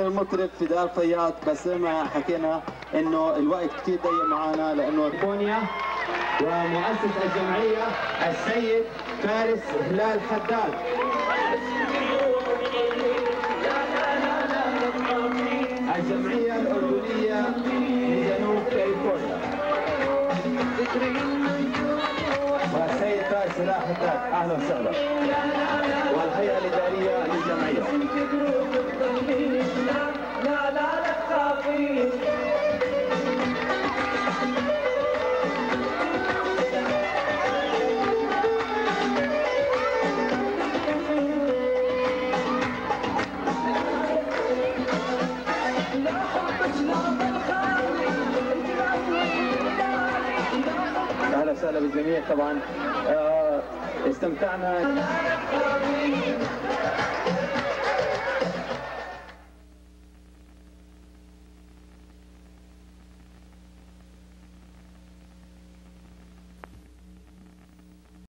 المطرب فداء الفياض بس ما حكينا إنه الوقت كثير ضيق معنا لأنه كونيا ومؤسس الجمعية السيد فارس هلال حداد. الجمعية الأردنية لجنوب كاليفورنيا. والسيد فارس هلال حداد أهلا وسهلا. أهلا وسهلا بالجميع. طبعا آه، استمتعنا.